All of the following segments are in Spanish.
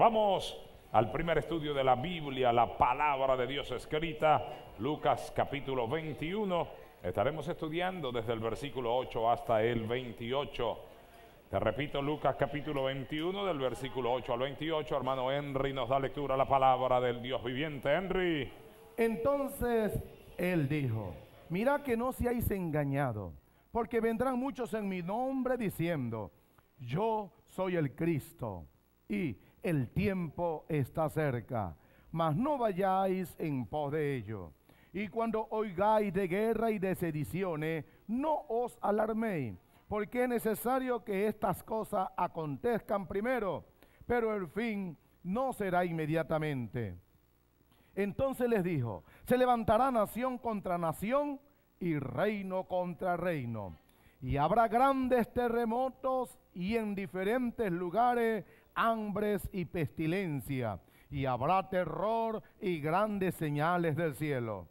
Vamos al primer estudio de la Biblia, la palabra de Dios escrita, Lucas capítulo 21. Estaremos estudiando desde el versículo 8 hasta el 28. Te repito, Lucas capítulo 21, del versículo 8 al 28. Hermano Henry nos da lectura a la palabra del Dios viviente. Henry. Entonces él dijo, mira que no seáis engañados, porque vendrán muchos en mi nombre diciendo, yo soy el Cristo, y el tiempo está cerca, mas no vayáis en pos de ello. Y cuando oigáis de guerra y de sediciones, no os alarméis, porque es necesario que estas cosas acontezcan primero, pero el fin no será inmediatamente. Entonces les dijo, se levantará nación contra nación y reino contra reino. Y habrá grandes terremotos y en diferentes lugares hambres y pestilencia. Y habrá terror y grandes señales del cielo.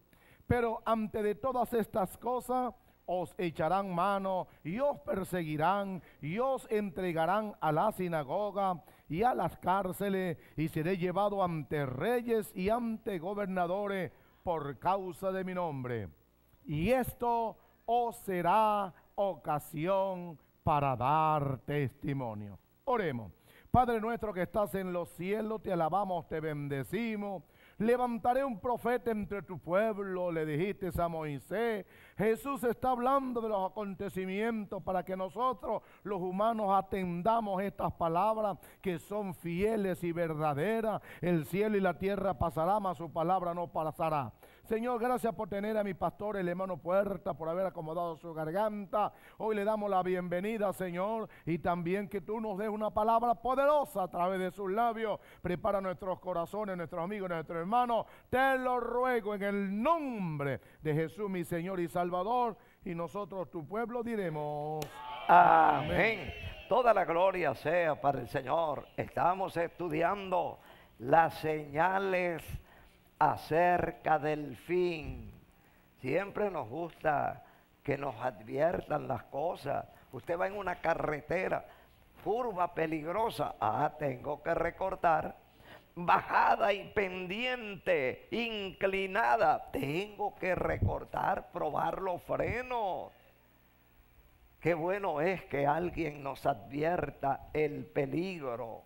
Pero ante de todas estas cosas os echarán mano y os perseguirán y os entregarán a la sinagoga y a las cárceles y seré llevado ante reyes y ante gobernadores por causa de mi nombre. Y esto os será ocasión para dar testimonio. Oremos. Padre nuestro que estás en los cielos, te alabamos, te bendecimos. Levantaré un profeta entre tu pueblo, le dijiste a Moisés. Jesús está hablando de los acontecimientos para que nosotros, los humanos, atendamos estas palabras que son fieles y verdaderas. El cielo y la tierra pasarán, mas su palabra no pasará. Señor, gracias por tener a mi pastor, el hermano Puerta, por haber acomodado su garganta. Hoy le damos la bienvenida, Señor, y también que tú nos des una palabra poderosa a través de sus labios. Prepara nuestros corazones, nuestros amigos, nuestros hermanos. Te lo ruego en el nombre de Jesús, mi Señor y Salvador. Y nosotros, tu pueblo, diremos. Amén. Toda la gloria sea para el Señor. Estamos estudiando las señales acerca del fin. Siempre nos gusta que nos adviertan las cosas. Usted va en una carretera, curva peligrosa, ah, tengo que recortar. Bajada y pendiente, inclinada, tengo que recortar, probar los frenos. Qué bueno es que alguien nos advierta el peligro.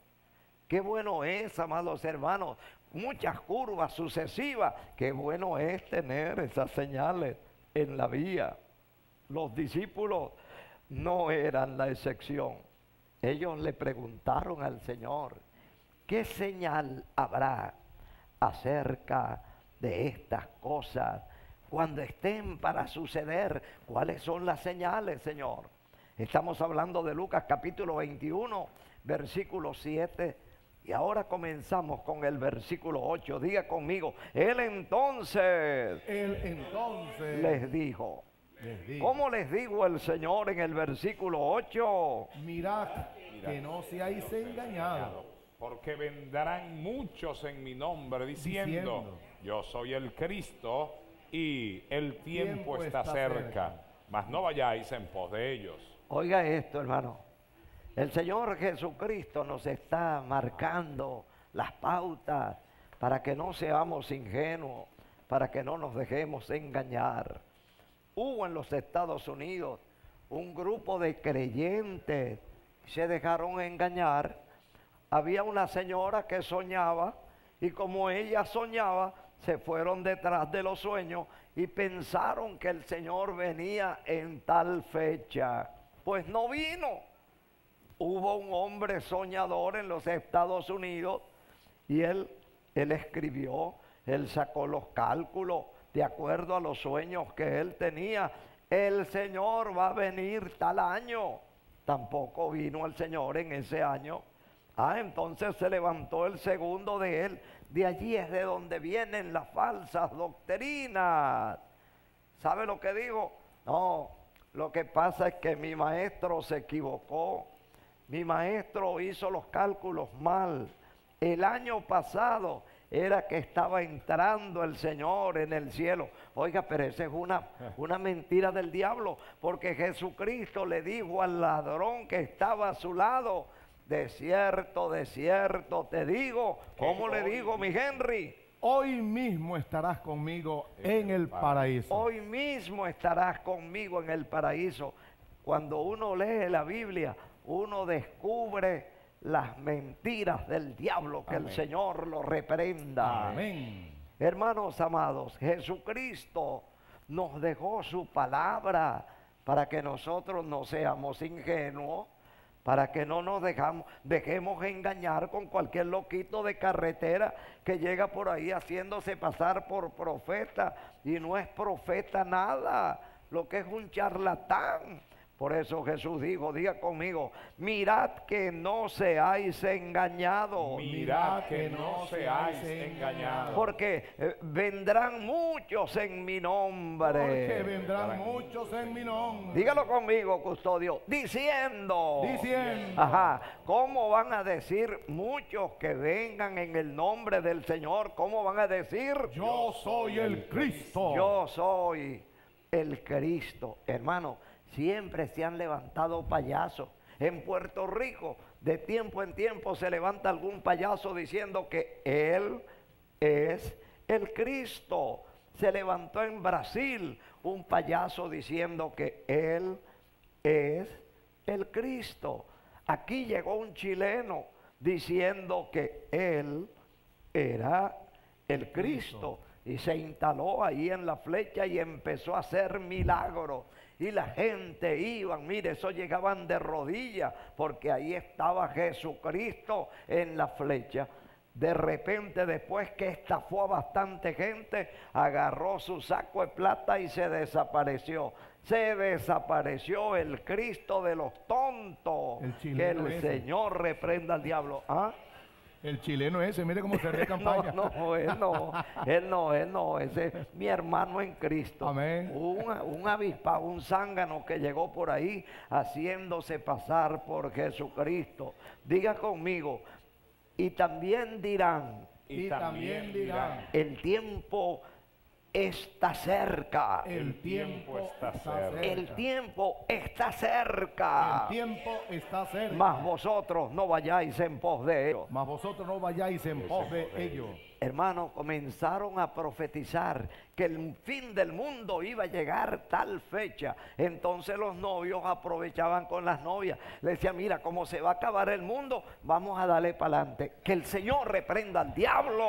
Qué bueno es, amados hermanos, muchas curvas sucesivas. Qué bueno es tener esas señales en la vía. Los discípulos no eran la excepción. Ellos le preguntaron al Señor, ¿qué señal habrá acerca de estas cosas cuando estén para suceder? ¿Cuáles son las señales, Señor? Estamos hablando de Lucas capítulo 21, versículo 7 y ahora comenzamos con el versículo 8. Diga conmigo, él entonces, Él entonces les dijo. les ¿Cómo les digo el Señor en el versículo 8? mirad que no seáis engañados. Porque vendrán muchos en mi nombre diciendo, Diciendo, yo soy el Cristo y el tiempo, Tiempo está, está cerca. cerca. Mas no vayáis en pos de ellos. Oiga esto, hermano. El Señor Jesucristo nos está marcando las pautas para que no seamos ingenuos, para que no nos dejemos engañar. Hubo en los Estados Unidos un grupo de creyentes que se dejaron engañar. Había una señora que soñaba y como ella soñaba, se fueron detrás de los sueños y pensaron que el Señor venía en tal fecha. Pues no vino hubo un hombre soñador en los Estados Unidos y él, él escribió, él sacó los cálculos de acuerdo a los sueños que él tenía. El Señor va a venir tal año. Tampoco vino el Señor en ese año. Ah, entonces se levantó el segundo de él. De allí es de donde vienen las falsas doctrinas. ¿Sabe lo que digo? No, lo que pasa es que mi maestro se equivocó. Mi maestro hizo los cálculos mal. El año pasado era que estaba entrando el Señor en el cielo. Oiga, pero esa es una, una mentira del diablo, porque Jesucristo le dijo al ladrón que estaba a su lado, de cierto, de cierto te digo, ¿cómo le digo, mi Henry? Hoy mismo estarás conmigo en el paraíso. Hoy mismo estarás conmigo en el paraíso. Cuando uno lee la Biblia, uno descubre las mentiras del diablo, que el. Señor lo reprenda. Amén. Hermanos amados, Jesucristo nos dejó su palabra para que nosotros no seamos ingenuos, para que no nos dejamos, dejemos engañar con cualquier loquito de carretera que llega por ahí haciéndose pasar por profeta y no es profeta nada, lo que es un charlatán. Por eso Jesús dijo, diga conmigo, mirad que no seáis engañados. Mirad que no seáis engañados. Porque eh, vendrán muchos en mi nombre. Porque vendrán muchos en mi nombre. Dígalo conmigo, custodio. Diciendo. Diciendo. Ajá. ¿Cómo van a decir muchos que vengan en el nombre del Señor? ¿Cómo van a decir? Yo soy el Cristo. Yo soy el Cristo. Hermano, siempre se han levantado payasos. En Puerto Rico, de tiempo en tiempo, se levanta algún payaso diciendo que Él es el Cristo. Se levantó en Brasil un payaso diciendo que Él es el Cristo. Aquí llegó un chileno diciendo que Él era el Cristo. Y se instaló ahí en la flecha y empezó a hacer milagros. Y la gente iban, mire, eso llegaban de rodillas, porque ahí estaba Jesucristo en la flecha. De repente, después que estafó a bastante gente, agarró su saco de plata y se desapareció. Se desapareció el Cristo de los tontos. El que el ese. Señor reprenda al diablo. ¿Ah? El chileno ese, mire cómo se ríe No, campaña. no, él no, él no, él no, ese es mi hermano en Cristo. Amén. Un, un avispado, un zángano que llegó por ahí haciéndose pasar por Jesucristo. Diga conmigo, y también dirán, Y también dirán, el tiempo está cerca. el tiempo está cerca. El tiempo está cerca. El tiempo está cerca. Mas vosotros no vayáis en pos de ellos. Mas vosotros no vayáis en pos de ellos. Hermano, comenzaron a profetizar que el fin del mundo iba a llegar tal fecha. Entonces los novios aprovechaban con las novias. Le decían, mira, como se va a acabar el mundo, vamos a darle para adelante. Que el Señor reprenda al diablo.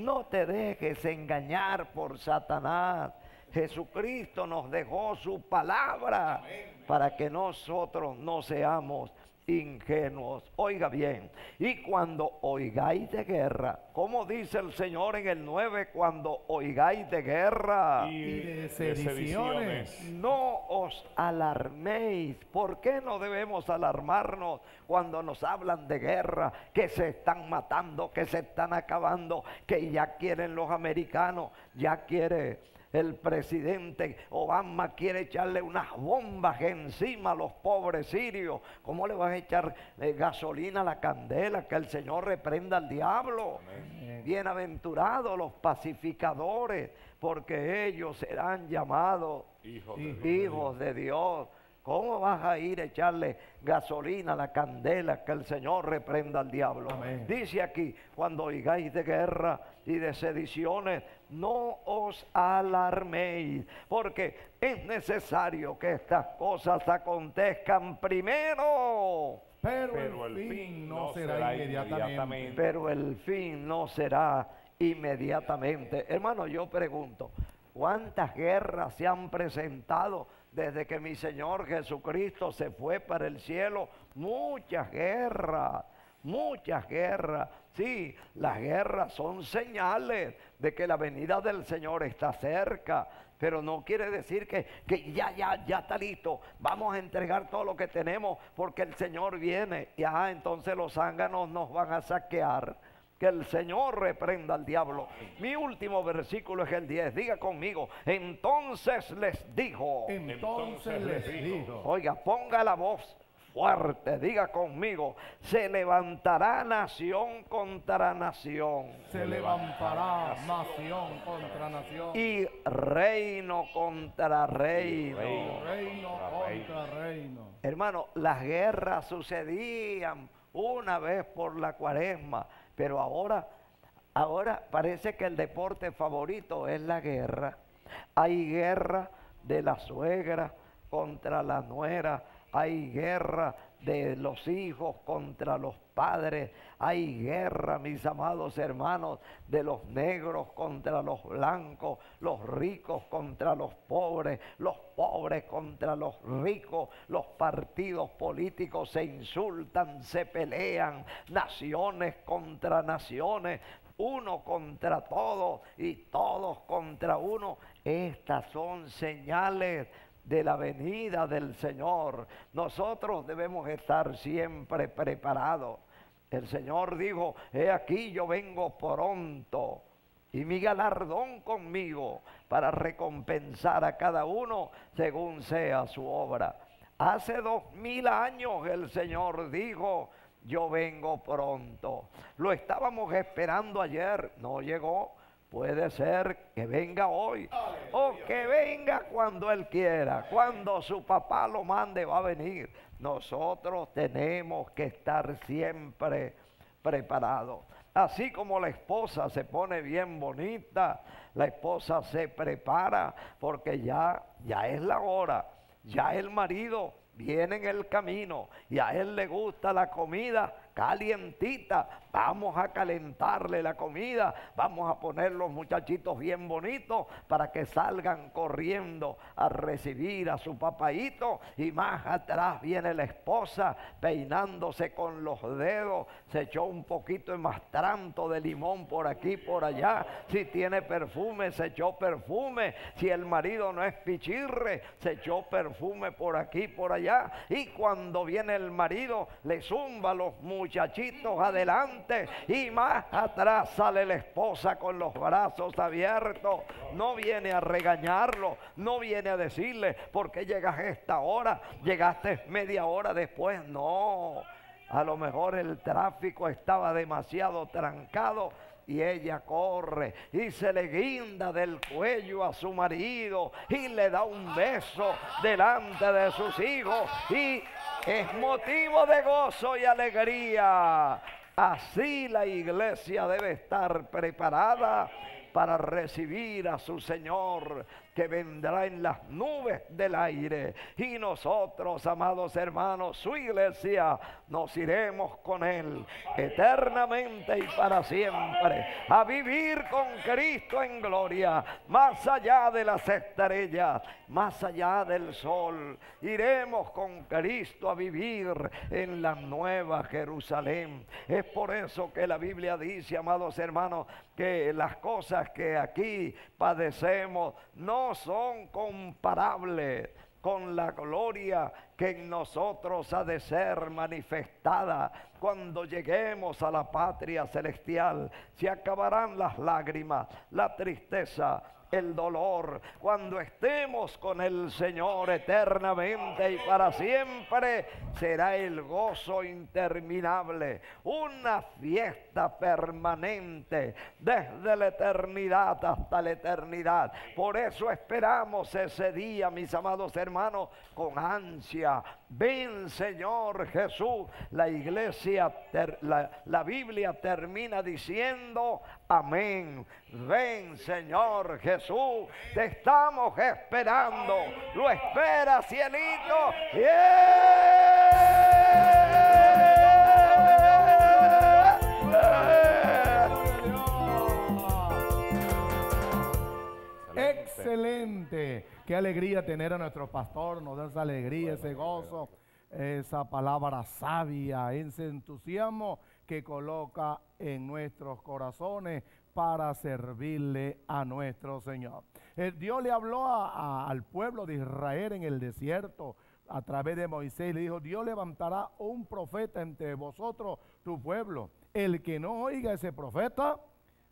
No te dejes engañar por Satanás. Jesucristo nos dejó su palabra para que nosotros no seamos ingenuos. Oiga bien, y cuando oigáis de guerra, como dice el Señor en el 9, cuando oigáis de guerra, Y de sediciones. no os alarméis. ¿Por qué no debemos alarmarnos cuando nos hablan de guerra, que se están matando, que se están acabando, que ya quieren los americanos, ya quiere el presidente Obama quiere echarle unas bombas encima a los pobres sirios. ¿Cómo le vas a echar eh, gasolina a la candela? Que el Señor reprenda al diablo. Bienaventurados los pacificadores, porque ellos serán llamados Hijo de Hijo. Dios. hijos de Dios. ¿Cómo vas a ir a echarle gasolina a la candela que el Señor reprenda al diablo? Amén. Dice aquí, cuando oigáis de guerra y de sediciones, no os alarméis, porque es necesario que estas cosas acontezcan primero, Pero, Pero el fin no será, será inmediatamente. inmediatamente. pero el fin no será inmediatamente. Hermano, yo pregunto, ¿cuántas guerras se han presentado desde que mi Señor Jesucristo se fue para el cielo? Muchas guerras, muchas guerras. Sí, las guerras son señales de que la venida del Señor está cerca. Pero no quiere decir que, que ya, ya, ya está listo. Vamos a entregar todo lo que tenemos porque el Señor viene. Y ajá, entonces los zánganos nos van a saquear. Que el Señor reprenda al diablo. Mi último versículo es el 10. Diga conmigo. Entonces les dijo. Entonces les dijo. Oiga, ponga la voz fuerte. Diga conmigo, se levantará nación contra nación. Se levantará nación contra nación. Y reino contra reino. Reino. reino contra reino. Hermano, las guerras sucedían una vez por la cuaresma, pero ahora, ahora parece que el deporte favorito es la guerra. Hay guerra de la suegra contra la nuera, hay guerra de los hijos contra los padres, hay guerra, mis amados hermanos, de los negros contra los blancos, los ricos contra los pobres, los pobres contra los ricos, los partidos políticos se insultan, se pelean, naciones contra naciones, uno contra todos y todos contra uno. Estas son señales de la venida del Señor. Nosotros debemos estar siempre preparados. El Señor dijo, he aquí yo vengo pronto y mi galardón conmigo para recompensar a cada uno según sea su obra. Hace dos mil años el Señor dijo, yo vengo pronto. Lo estábamos esperando ayer, no llegó. Puede ser que venga hoy o que venga cuando Él quiera, cuando su papá lo mande va a venir. Nosotros tenemos que estar siempre preparados. Así como la esposa se pone bien bonita, la esposa se prepara porque ya, ya es la hora, ya el marido viene en el camino y a él le gusta la comida calientita. Vamos a calentarle la comida, vamos a poner los muchachitos bien bonitos para que salgan corriendo a recibir a su papaito. Y más atrás viene la esposa peinándose con los dedos, se echó un poquito de mastranto de limón por aquí, por allá. Si tiene perfume, se echó perfume. Si el marido no es pichirre, se echó perfume por aquí, por allá. Y cuando viene el marido, le zumba los muchachitos adelante y más atrás sale la esposa con los brazos abiertos. No viene a regañarlo, no viene a decirle, ¿por qué llegas a esta hora? Llegaste media hora después. No, a lo mejor el tráfico estaba demasiado trancado y ella corre y se le guinda del cuello a su marido y le da un beso delante de sus hijos y es motivo de gozo y alegría. Así la iglesia debe estar preparada para recibir a su Señor que vendrá en las nubes del aire. Y nosotros, amados hermanos, su iglesia, nos iremos con Él eternamente y para siempre a vivir con Cristo en gloria, más allá de las estrellas, más allá del sol. Iremos con Cristo a vivir en la nueva Jerusalén. Es por eso que la Biblia dice, amados hermanos, que las cosas que aquí padecemos no son comparables con la gloria que en nosotros ha de ser manifestada cuando lleguemos a la patria celestial. Se acabarán las lágrimas, la tristeza, el dolor, cuando estemos con el Señor eternamente y para siempre, será el gozo interminable, una fiesta permanente desde la eternidad hasta la eternidad. Por eso esperamos ese día, mis amados hermanos, con ansia. Ven Señor Jesús. La iglesia, la, la Biblia termina diciendo, amén. Ven Señor Jesús. Te estamos esperando. Lo espera cielito. Excelente. Qué alegría tener a nuestro pastor, nos da esa alegría, ese gozo, esa palabra sabia, ese entusiasmo que coloca en nuestros corazones para servirle a nuestro Señor. Eh, Dios le habló al pueblo de Israel en el desierto a través de Moisés. Le dijo, Dios levantará un profeta entre vosotros, tu pueblo. El que no oiga a ese profeta,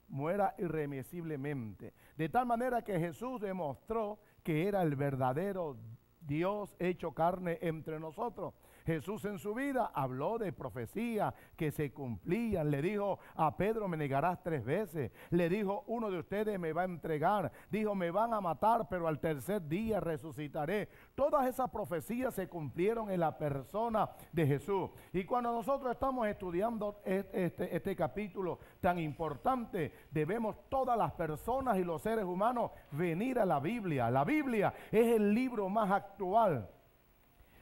muera irremisiblemente. De tal manera que Jesús demostró que era el verdadero Dios hecho carne entre nosotros. Jesús en su vida habló de profecías que se cumplían. Le dijo a Pedro, me negarás tres veces. Le dijo, uno de ustedes me va a entregar. Dijo, me van a matar, pero al tercer día resucitaré. Todas esas profecías se cumplieron en la persona de Jesús. Y cuando nosotros estamos estudiando este, este capítulo tan importante, debemos todas las personas y los seres humanos venir a la Biblia. La Biblia es el libro más actual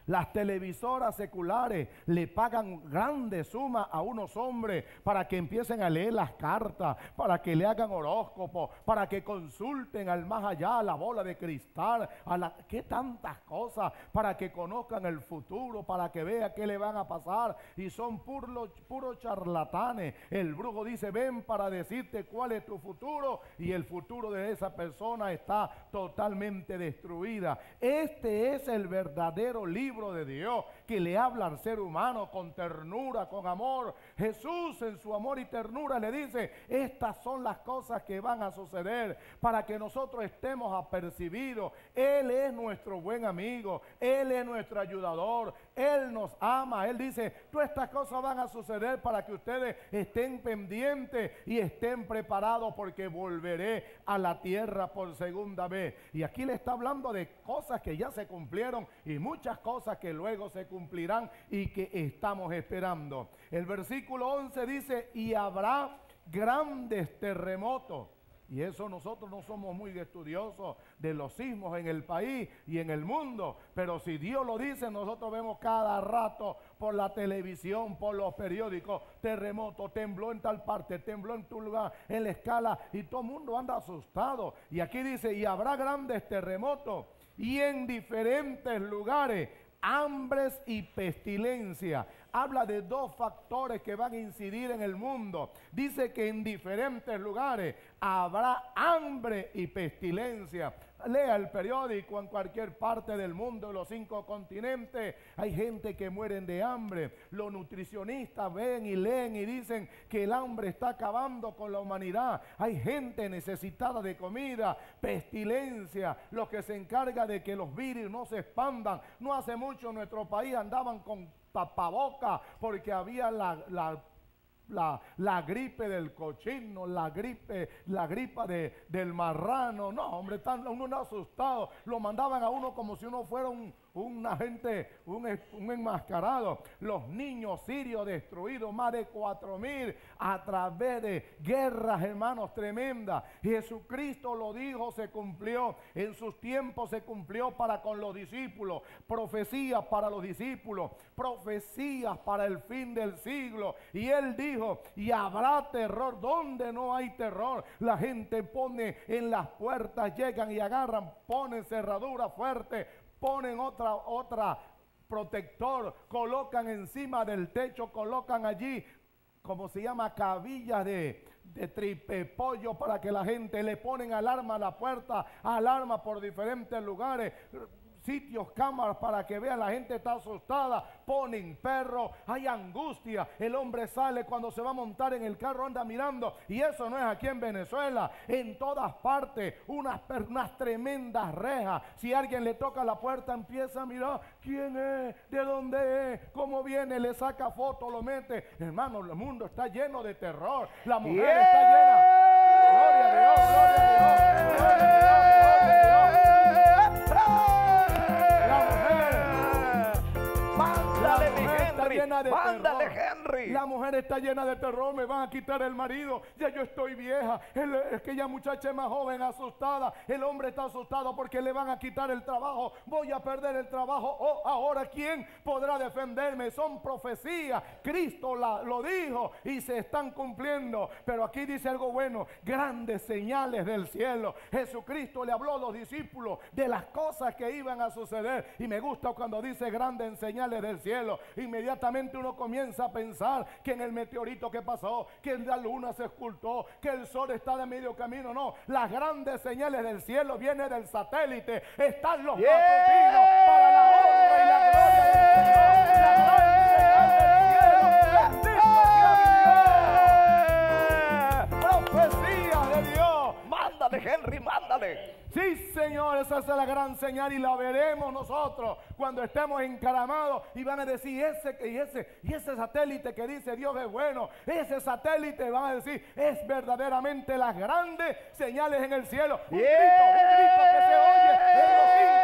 las televisoras seculares le pagan grandes sumas a unos hombres para que empiecen a leer las cartas, para que le hagan horóscopo, para que consulten al más allá, a la bola de cristal, a la qué tantas cosas, para que conozcan el futuro, para que vean qué le van a pasar. Y son puros puro charlatanes. El brujo dice, ven para decirte cuál es tu futuro y el futuro de esa persona está totalmente destruida. Este es el verdadero libro de Dios que le habla al ser humano con ternura, con amor. Jesús en su amor y ternura le dice, estas son las cosas que van a suceder para que nosotros estemos apercibidos. Él es nuestro buen amigo, Él es nuestro ayudador, Él nos ama. Él dice, todas estas cosas van a suceder para que ustedes estén pendientes y estén preparados porque volveré a la tierra por segunda vez. Y aquí le está hablando de cosas que ya se cumplieron y muchas cosas que luego se cumplirán y que estamos esperando. El versículo 11 dice, y habrá grandes terremotos. Y eso nosotros no somos muy estudiosos de los sismos en el país y en el mundo. Pero si Dios lo dice, nosotros vemos cada rato por la televisión, por los periódicos, terremoto, tembló en tal parte, tembló en tu lugar, en la escala. Y todo el mundo anda asustado. Y aquí dice, y habrá grandes terremotos. Y en diferentes lugares hambres y pestilencia. Habla de dos factores que van a incidir en el mundo. Dice que en diferentes lugares habrá hambre y pestilencia. Lea el periódico en cualquier parte del mundo, en los cinco continentes. Hay gente que mueren de hambre. Los nutricionistas ven y leen y dicen que el hambre está acabando con la humanidad. Hay gente necesitada de comida, pestilencia, los que se encarga de que los virus no se expandan. No hace mucho nuestro país andaban con tapaboca porque había la, la la, gripe del cochino, la gripe, la gripa de, del marrano. No, hombre, están uno asustado. Lo mandaban a uno como si uno fuera un, un agente, un, enmascarado. Los niños sirios destruidos, más de cuatro mil a través de guerras, hermanos, tremendas. Jesucristo lo dijo, se cumplió. En sus tiempos se cumplió para con los discípulos. Profecías para los discípulos. Profecías para el fin del siglo. Y él dijo, y habrá terror. Donde no hay terror, la gente pone en las puertas, llegan y agarran, ponen cerradura fuerte ponen otra, otra protector, colocan encima del techo, colocan allí, como se llama, cabillas de, de tripe pollo para que la gente le ponen alarma a la puerta, alarma por diferentes lugares sitios, cámaras para que vean, la gente está asustada, ponen perros, hay angustia, el hombre sale cuando se va a montar en el carro, anda mirando, y eso no es aquí en Venezuela, en todas partes, unas, unas tremendas rejas, si alguien le toca la puerta empieza a mirar quién es, de dónde es, cómo viene, le saca foto, lo mete, hermano, el mundo está lleno de terror, la mujer está llena, gloria a Dios, gloria a Dios, gloria a Dios. Llena de Mándale, Henry. La mujer está llena de terror, me van a quitar el marido. Ya yo estoy vieja. es que ya muchacha es más joven, asustada. El hombre está asustado porque le van a quitar el trabajo. Voy a perder el trabajo. Oh, ahora, ¿quién podrá defenderme? Son profecías. Cristo lo dijo y se están cumpliendo. Pero aquí dice algo bueno: grandes señales del cielo. Jesucristo le habló a los discípulos de las cosas que iban a suceder. Y me gusta cuando dice grandes señales del cielo. Inmediatamente uno comienza a pensar que en el meteorito que pasó, que la luna se escultó, que el sol está de medio camino. No, las grandes señales del cielo vienen del satélite. Están los matutinos para la honra y la gloria Profecía de Dios. Mándale, Henry, mándale. Sí, Señor, esa es la gran señal y la veremos nosotros cuando estemos encaramados y van a decir, ese y ese y ese satélite que dice Dios es bueno, ese satélite van a decir, es verdaderamente las grandes señales en el cielo. Un grito, un grito que se oye los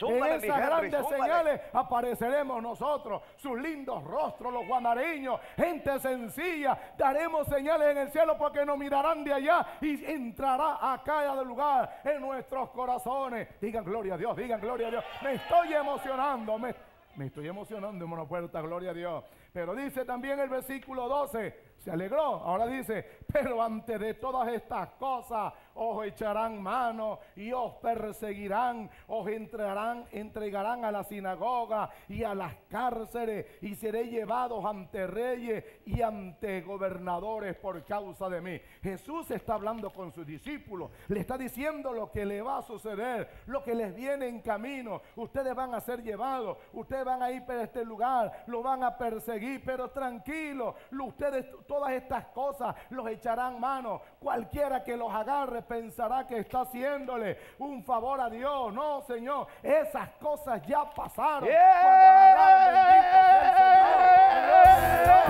en esas grandes señales apareceremos nosotros, sus lindos rostros, los guamareños, gente sencilla. Daremos señales en el cielo porque nos mirarán de allá y entrará a cada lugar en nuestros corazones. Digan gloria a Dios, digan gloria a Dios. Me estoy emocionando, me, me estoy emocionando, hermano puerta, gloria a Dios. Pero dice también el versículo 12, se alegró. Ahora dice, pero antes de todas estas cosas os echarán mano y os perseguirán, os entrarán, entregarán a la sinagoga y a las cárceles y seréis llevados ante reyes y ante gobernadores por causa de mí. Jesús está hablando con sus discípulos, le está diciendo lo que le va a suceder, lo que les viene en camino. Ustedes van a ser llevados, ustedes van a ir para este lugar, lo van a perseguir, pero tranquilo, ustedes todas estas cosas los echarán mano. Cualquiera que los agarre pensará que está haciéndole un favor a Dios. No, Señor, esas cosas ya pasaron. Cuando bendito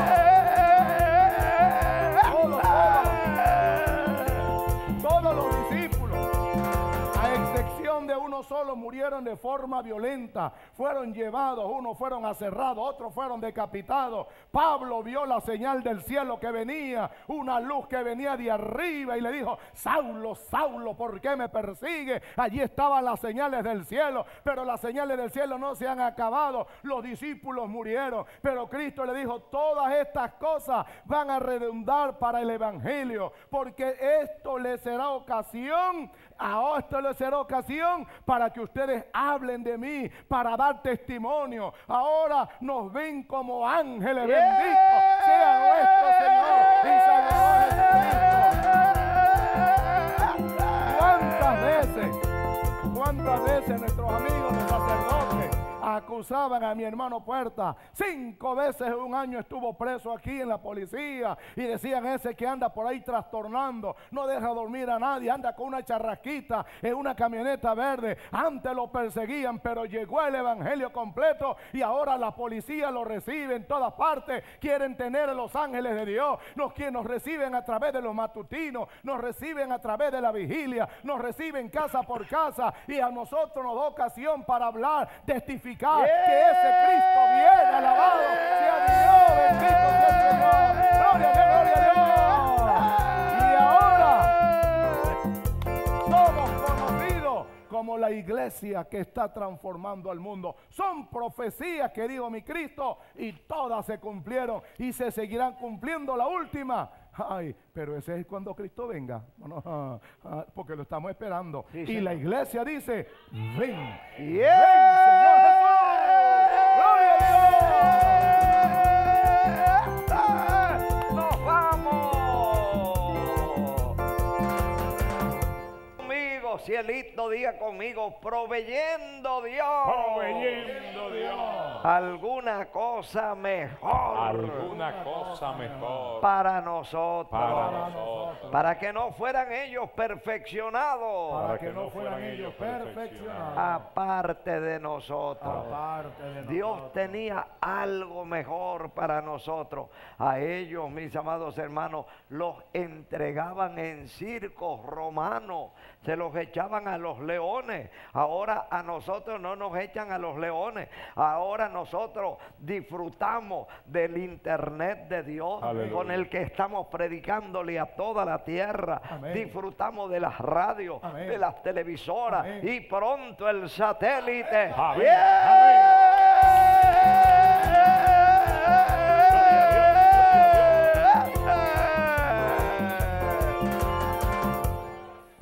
sea uno solo, murieron de forma violenta. Fueron llevados, unos fueron aserrados, otros fueron decapitados. Pablo vio la señal del cielo que venía, una luz que venía de arriba y le dijo, Saulo, Saulo, ¿por qué me persigue? Allí estaban las señales del cielo, pero las señales del cielo no se han acabado. Los discípulos murieron, pero Cristo le dijo, todas estas cosas van a redundar para el Evangelio, porque esto le será ocasión, a esto le será ocasión para que ustedes hablen de mí, para dar testimonio. Ahora nos ven como ángeles, bendito sea nuestro Señor y Salvador Jesucristo. ¿Cuántas veces, cuántas veces nuestros amigos los sacerdotes acusaban a mi hermano Puerta? Cinco veces en un año estuvo preso aquí en la policía y decían ese que anda por ahí trastornando, no deja dormir a nadie, anda con una charrasquita en una camioneta verde. Antes lo perseguían, pero llegó el evangelio completo y ahora la policía lo recibe en todas partes. Quieren tener a los ángeles de Dios, nos, que nos reciben a través de los matutinos, nos reciben a través de la vigilia, nos reciben casa por casa y a nosotros nos da ocasión para hablar, testificar que ese Cristo viene, alabado sea Dios, bendito sea el Señor, gloria a Dios, gloria a Dios. Y ahora somos conocidos como la iglesia que está transformando al mundo. Son profecías que dijo mi Cristo y todas se cumplieron y se seguirán cumpliendo la última. Ay, pero ese es cuando Cristo venga, ah, ah, porque lo estamos esperando. Sí, y señor. la iglesia dice, ven, Yeah. ven, Señor Jesús. Cielito, diga conmigo, proveyendo Dios. Proveyendo Dios Alguna cosa mejor. alguna cosa mejor Para nosotros. para nosotros. Para que no fueran ellos perfeccionados. Para que no fueran ellos perfeccionados. Aparte de nosotros. Aparte de Dios nosotros. tenía algo mejor para nosotros. A ellos, mis amados hermanos, los entregaban en circos romanos, se los echaban a los leones. Ahora a nosotros no nos echan a los leones. Ahora nosotros disfrutamos del internet de Dios Aleluya. con el que estamos predicándole a toda la tierra. Amén. Disfrutamos de las radios, Amén. de las televisoras Amén. y pronto el satélite.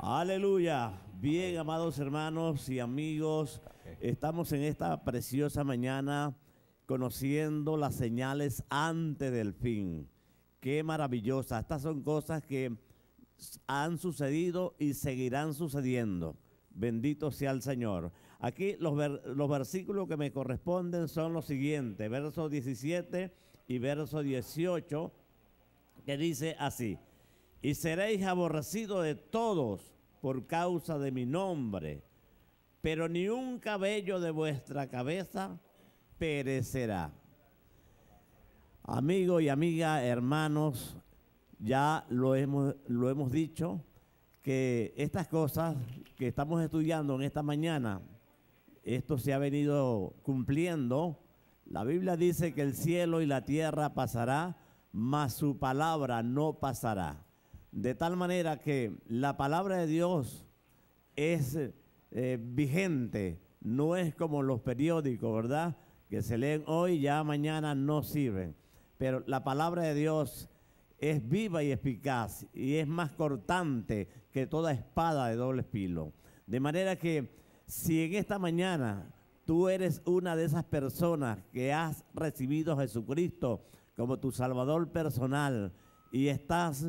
Aleluya. Bien, amados hermanos y amigos, estamos en esta preciosa mañana conociendo las señales antes del fin. Qué maravillosa. Estas son cosas que han sucedido y seguirán sucediendo. Bendito sea el Señor. Aquí los, los versículos que me corresponden son los siguientes, versos 17 y verso 18, que dice así, y seréis aborrecidos de todos por causa de mi nombre, pero ni un cabello de vuestra cabeza perecerá. Amigos y amigas, hermanos, ya lo hemos, lo hemos dicho, que estas cosas que estamos estudiando en esta mañana, esto se ha venido cumpliendo. La Biblia dice que el cielo y la tierra pasará, mas su palabra no pasará. De tal manera que la palabra de Dios es eh, vigente, no es como los periódicos, ¿verdad? Que se leen hoy ya mañana no sirven. Pero la palabra de Dios es viva y eficaz y es más cortante que toda espada de doble filo. De manera que si en esta mañana tú eres una de esas personas que has recibido a Jesucristo como tu Salvador personal y estás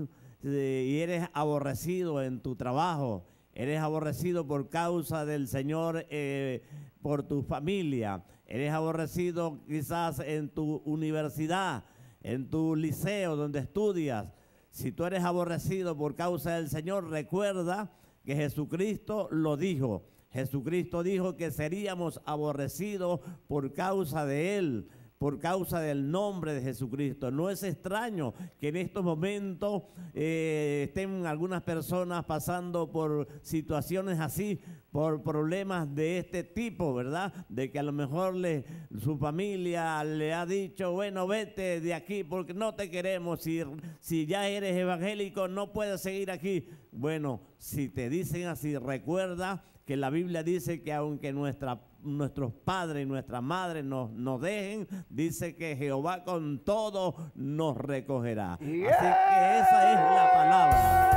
y eres aborrecido en tu trabajo, eres aborrecido por causa del Señor, eh, por tu familia, eres aborrecido quizás en tu universidad, en tu liceo donde estudias, si tú eres aborrecido por causa del Señor, recuerda que Jesucristo lo dijo. Jesucristo dijo que seríamos aborrecidos por causa de Él por causa del nombre de Jesucristo. No es extraño que en estos momentos eh, estén algunas personas pasando por situaciones así, por problemas de este tipo, ¿verdad? De que a lo mejor le, su familia le ha dicho, bueno, vete de aquí porque no te queremos. Si, si ya eres evangélico, no puedes seguir aquí. Bueno, si te dicen así, recuerda que la Biblia dice que aunque nuestra nuestros padres y nuestras madres nos, dejen, dice que Jehová con todo nos recogerá. Así que esa es la palabra.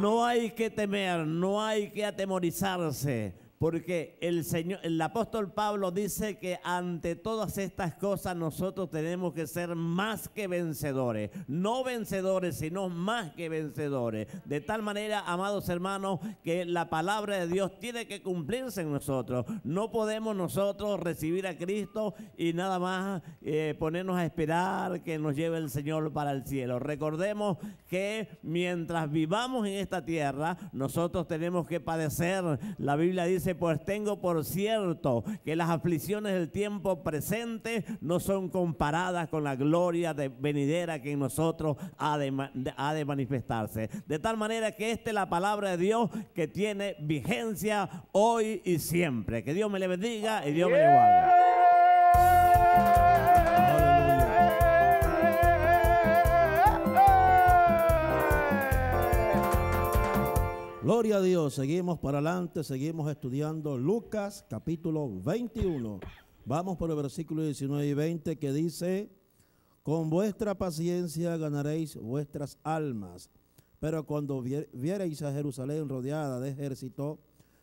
No hay que temer, no hay que atemorizarse porque el Señor, el apóstol Pablo dice que ante todas estas cosas nosotros tenemos que ser más que vencedores, no vencedores, sino más que vencedores. De tal manera, amados hermanos, que la palabra de Dios tiene que cumplirse en nosotros. No podemos nosotros recibir a Cristo y nada más eh, ponernos a esperar que nos lleve el Señor para el cielo. Recordemos que mientras vivamos en esta tierra, nosotros tenemos que padecer. La Biblia dice pues tengo por cierto que las aflicciones del tiempo presente no son comparadas con la gloria de venidera que en nosotros ha de, ha de manifestarse. De tal manera que esta es la palabra de Dios que tiene vigencia hoy y siempre. Que Dios me le bendiga y Dios me le guarde. Gloria a Dios, seguimos para adelante, seguimos estudiando Lucas capítulo 21. Vamos por el versículo 19 y 20 que dice, con vuestra paciencia ganaréis vuestras almas, pero cuando viereis a Jerusalén rodeada de ejército,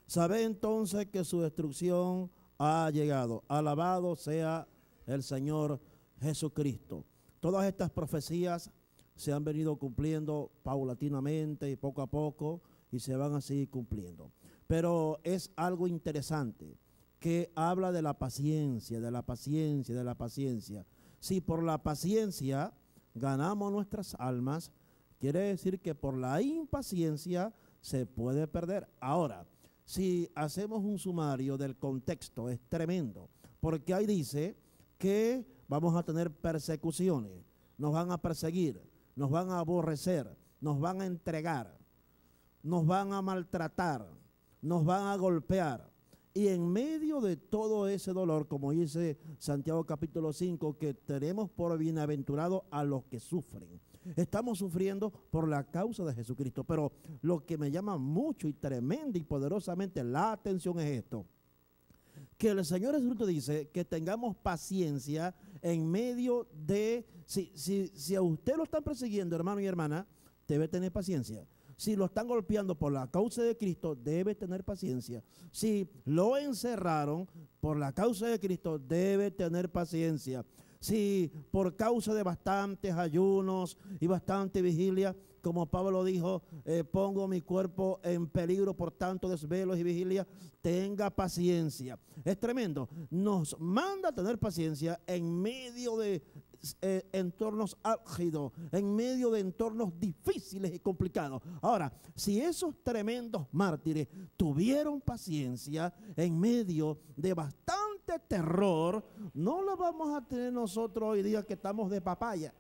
sabed entonces que su destrucción ha llegado. Alabado sea el Señor Jesucristo. Todas estas profecías se han venido cumpliendo paulatinamente y poco a poco y se van a seguir cumpliendo. Pero es algo interesante que habla de la paciencia, de la paciencia, de la paciencia. Si por la paciencia ganamos nuestras almas, quiere decir que por la impaciencia se puede perder. Ahora, si hacemos un sumario del contexto, es tremendo, porque ahí dice que vamos a tener persecuciones, nos van a perseguir, nos van a aborrecer, nos van a entregar, nos van a maltratar, nos van a golpear. Y en medio de todo ese dolor, como dice Santiago capítulo 5, que tenemos por bienaventurado a los que sufren. Estamos sufriendo por la causa de Jesucristo. Pero lo que me llama mucho y tremenda y poderosamente la atención es esto. Que el Señor Jesucristo dice que tengamos paciencia en medio de... Si, si, si a usted lo están persiguiendo, hermano y hermana, debe tener paciencia. Si lo están golpeando por la causa de Cristo, debe tener paciencia. Si lo encerraron por la causa de Cristo, debe tener paciencia. si por causa de bastantes ayunos y bastante vigilia, como Pablo dijo, eh, pongo mi cuerpo en peligro por tanto desvelos y vigilia, tenga paciencia. Es tremendo. Nos manda tener paciencia en medio de eh, entornos álgidos, en medio de entornos difíciles y complicados. Ahora, si esos tremendos mártires tuvieron paciencia en medio de bastante terror, no lo vamos a tener nosotros hoy día que estamos de papaya.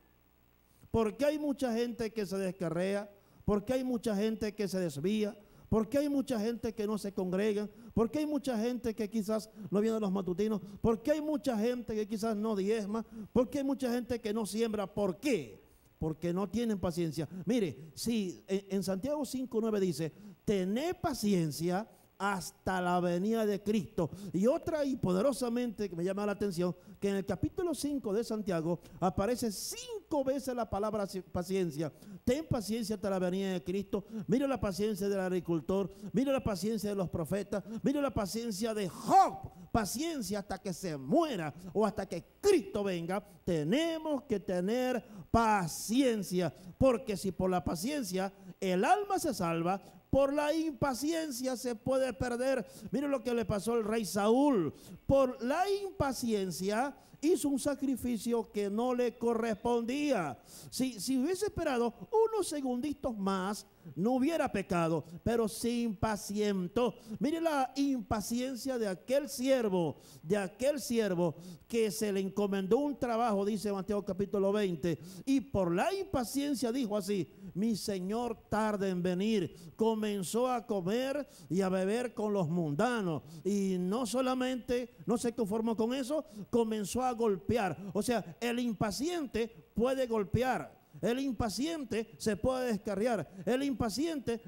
Porque hay mucha gente que se descarrea, porque hay mucha gente que se desvía, porque hay mucha gente que no se congrega, porque hay mucha gente que quizás no viene a los matutinos, porque hay mucha gente que quizás no diezma, porque hay mucha gente que no siembra. ¿Por qué? Porque no tienen paciencia. Mire, si en, en Santiago 5.9 dice, tened paciencia hasta la venida de Cristo. Y otra y poderosamente que me llama la atención, que en el capítulo 5 de Santiago aparece cinco veces la palabra paciencia. Ten paciencia hasta la venida de Cristo. Mira la paciencia del agricultor. Mira la paciencia de los profetas. Mira la paciencia de Job. Paciencia hasta que se muera o hasta que Cristo venga. Tenemos que tener paciencia. Porque si por la paciencia el alma se salva, por la impaciencia se puede perder. Mire lo que le pasó al rey Saúl. Por la impaciencia hizo un sacrificio que no le correspondía. Si, hubiese esperado unos segunditos más, no hubiera pecado, pero se impacientó. Mire la impaciencia de aquel siervo, de aquel siervo que se le encomendó un trabajo, dice Mateo capítulo 20, y por la impaciencia dijo así, mi Señor tarde en venir. Comenzó a comer y a beber con los mundanos. Y no solamente no se conformó con eso, comenzó a golpear. O sea, el impaciente puede golpear. El impaciente se puede descarriar. El impaciente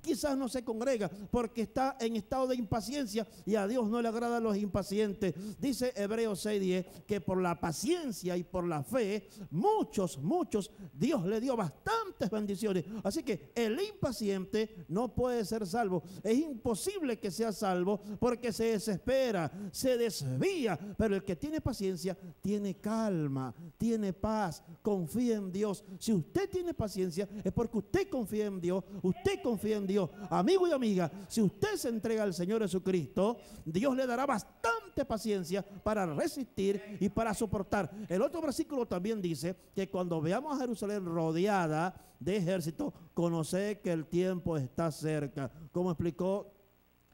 quizás no se congrega porque está en estado de impaciencia y a Dios no le agradan los impacientes. Dice Hebreos 6:10 que por la paciencia y por la fe, muchos, muchos, Dios le dio bastantes bendiciones. Así que el impaciente no puede ser salvo. Es imposible que sea salvo porque se desespera, se desvía. Pero el que tiene paciencia tiene calma, tiene paz, confía en Dios si usted tiene paciencia, es porque usted confía en Dios, usted confía en Dios. Amigo y amiga, si usted se entrega al Señor Jesucristo, Dios le dará bastante paciencia para resistir y para soportar. El otro versículo también dice que cuando veamos a Jerusalén rodeada de ejército, conoce que el tiempo está cerca. Como explicó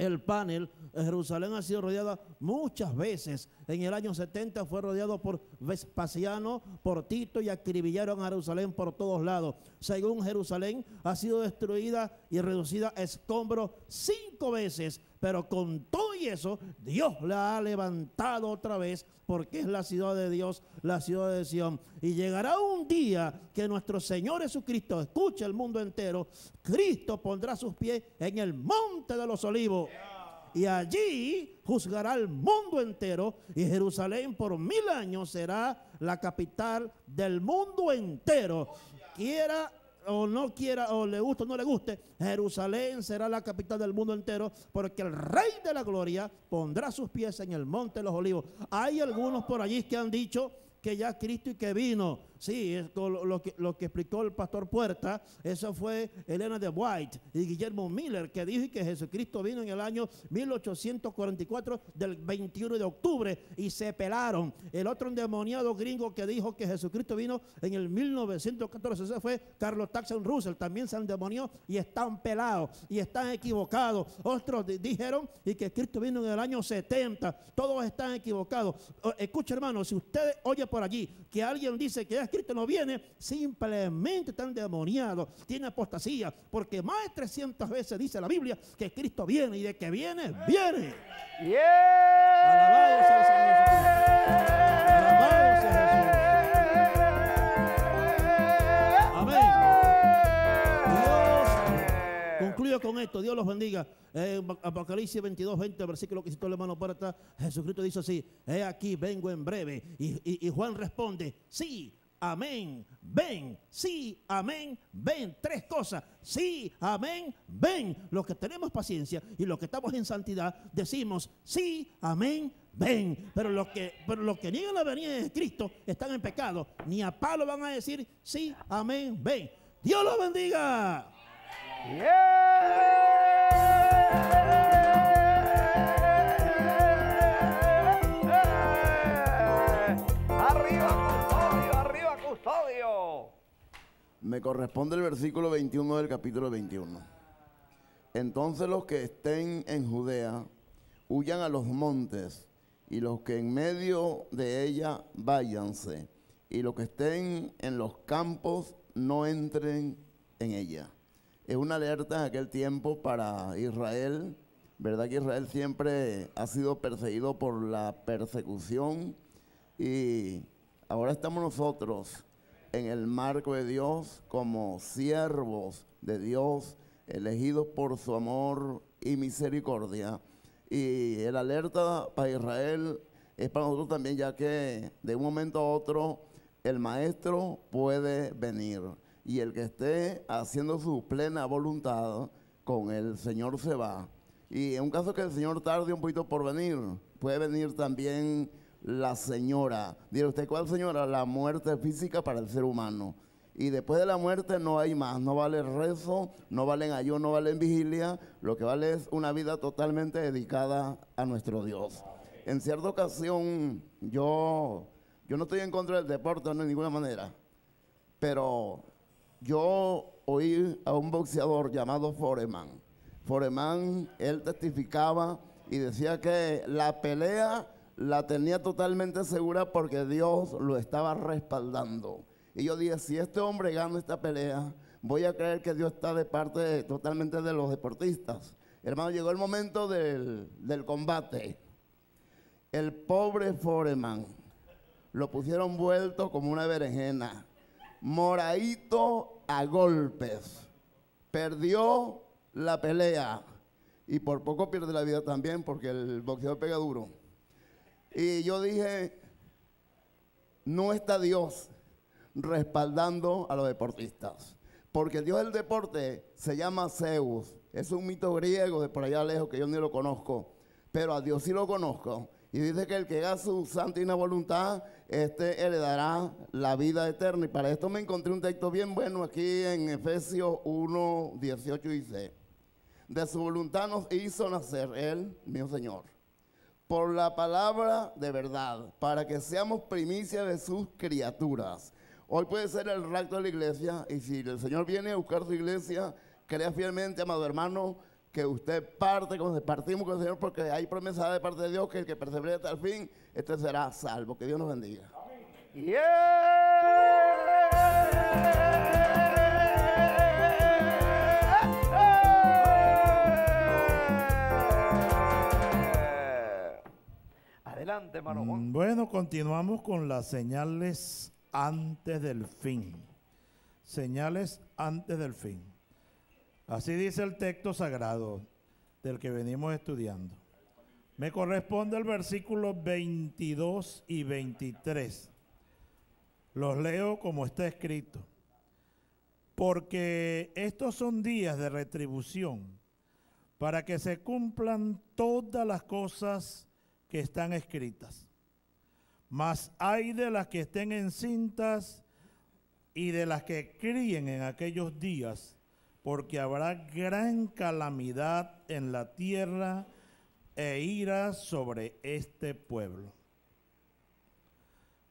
el panel, Jerusalén ha sido rodeada muchas veces. En el año 70 fue rodeado por Vespasiano, por Tito y acribillaron a Jerusalén por todos lados. Según Jerusalén, ha sido destruida y reducida a escombros cinco veces. Pero con todo y eso, Dios la ha levantado otra vez porque es la ciudad de Dios, la ciudad de Sión. Y llegará un día que nuestro Señor Jesucristo escuche el mundo entero. Cristo pondrá sus pies en el monte de los olivos. Y allí juzgará el mundo entero y Jerusalén por mil años será la capital del mundo entero. Quiera o no quiera, o le guste o no le guste, Jerusalén será la capital del mundo entero, porque el Rey de la Gloria pondrá sus pies en el Monte de los Olivos. Hay algunos por allí que han dicho que ya Cristo y que vino. Sí, lo, que, lo que explicó el pastor Puerta, eso fue Elena de White y Guillermo Miller, que dijo que Jesucristo vino en el año 1844 del 21 de octubre y se pelaron. El otro endemoniado gringo que dijo que Jesucristo vino en el 1914, ese fue Carlos Taxon Russell, también se endemonió y están pelados y están equivocados. Otros dijeron y que Cristo vino en el año 70, todos están equivocados. Escucha hermano, si usted oye por allí que alguien dice que Cristo no viene, simplemente está endemoniado, tiene apostasía, porque más de 300 veces dice la Biblia que Cristo viene y de que viene, viene. Alabado sea el Señor Alabado sea. Dios concluyo con esto, Dios los bendiga. En Apocalipsis 22, 20, versículo que citó el hermano atrás, Jesucristo dice así, he aquí, vengo en breve. Y Juan responde, sí, amén, ven, sí, amén, ven. Tres cosas, sí, amén, ven. Los que tenemos paciencia y los que estamos en santidad decimos, sí, amén, ven. Pero los que, pero los que niegan la venida de Cristo están en pecado. Ni a palo van a decir, sí, amén, ven. Dios los bendiga. Me corresponde el versículo 21 del capítulo 21. Entonces los que estén en Judea huyan a los montes, y los que en medio de ella váyanse, y los que estén en los campos no entren en ella. Es una alerta en aquel tiempo para Israel, ¿verdad? Que Israel siempre ha sido perseguido por la persecución y ahora estamos nosotros en el marco de Dios como siervos de Dios, elegidos por su amor y misericordia. Y el alerta para Israel es para nosotros también, ya que de un momento a otro el maestro puede venir. Y el que esté haciendo su plena voluntad, con el Señor se va. Y en un caso que el Señor tarde un poquito por venir, puede venir también la señora. Dirá usted, ¿cuál señora? La muerte física para el ser humano. Y después de la muerte no hay más, no vale rezo, no valen ayuno, no valen vigilia, lo que vale es una vida totalmente dedicada a nuestro Dios. En cierta ocasión, yo, yo no estoy en contra del deporte no, de ninguna manera, pero yo oí a un boxeador llamado Foreman. Foreman, él testificaba y decía que la pelea la tenía totalmente segura porque Dios lo estaba respaldando. Y yo dije, si este hombre gana esta pelea, voy a creer que Dios está de parte totalmente de los deportistas. Hermano, llegó el momento del, del combate. El pobre Foreman lo pusieron vuelto como una berenjena, moradito a golpes. Perdió la pelea y por poco pierde la vida también porque el boxeador pega duro. Y yo dije, no está Dios respaldando a los deportistas. Porque el Dios del deporte se llama Zeus. Es un mito griego de por allá lejos que yo ni lo conozco. Pero a Dios sí lo conozco. Y dice que el que haga su santa y una voluntad, este heredará la vida eterna. Y para esto me encontré un texto bien bueno aquí en Efesios 1, 18 dice, de su voluntad nos hizo nacer Él, mi Señor, por la palabra de verdad, para que seamos primicia de sus criaturas. Hoy puede ser el rapto de la iglesia y si el Señor viene a buscar su iglesia, crea fielmente, amado hermano, que usted parte, como partimos con el Señor, porque hay promesa de parte de Dios que el que persevere hasta el fin, este será salvo. Que Dios nos bendiga. Adelante, hermano Juan. Mm, Bueno, continuamos con las señales antes del fin. Señales antes del fin. Así dice el texto sagrado del que venimos estudiando. Me corresponde el versículo 22 y 23. Los leo como está escrito. Porque estos son días de retribución para que se cumplan todas las cosas que están escritas. Mas hay de las que estén encintas y de las que críen en aquellos días, porque habrá gran calamidad en la tierra e ira sobre este pueblo.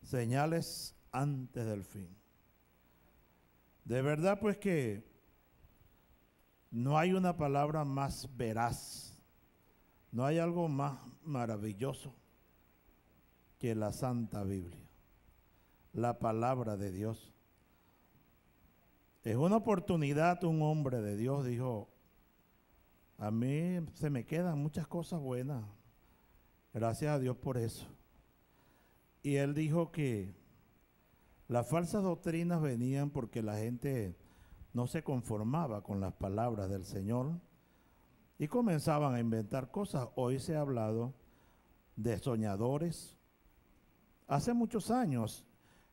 Señales antes del fin. De verdad pues que no hay una palabra más veraz, no hay algo más maravilloso que la Santa Biblia, la palabra de Dios. Es una oportunidad, un hombre de Dios dijo, a mí se me quedan muchas cosas buenas, gracias a Dios por eso. Y él dijo que las falsas doctrinas venían porque la gente no se conformaba con las palabras del Señor y comenzaban a inventar cosas. Hoy se ha hablado de soñadores. Hace muchos años